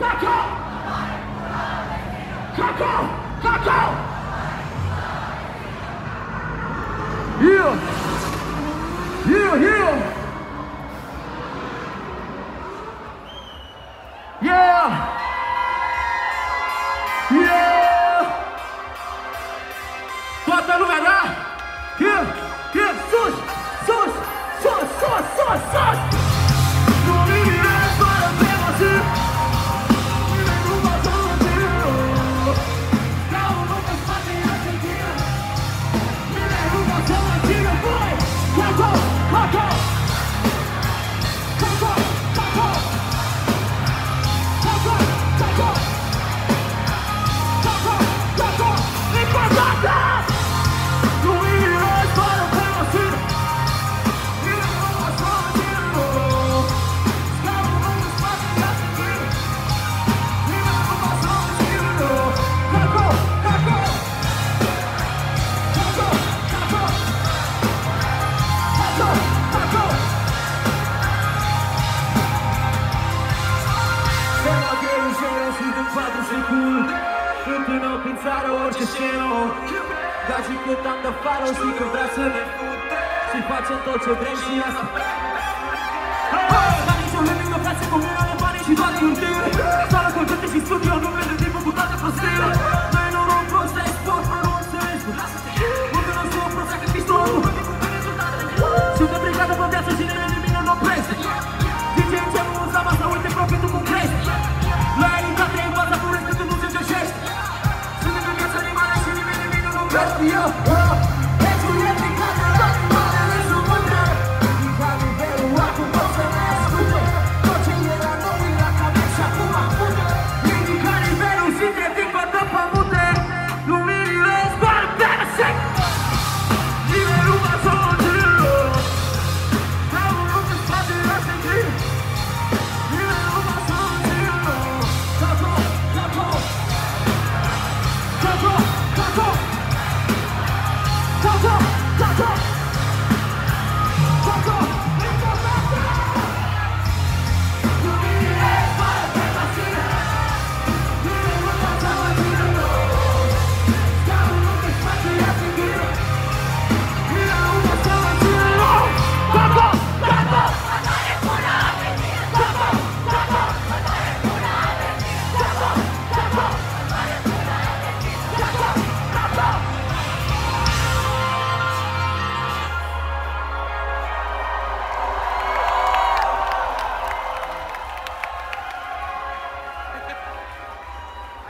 Kakao! Kakao! Kakao! Lock out! zero, greu zero, suntem patru secunde Într-un ochi în țară, orice scenă Dar zic cât am de fară, o zic că vrea să ne putem Și facem tot ce vrem și asta Dar nici o lume, nu face cu mâna, nu bani și toate urtele Sală, concerte și studio, nu Let's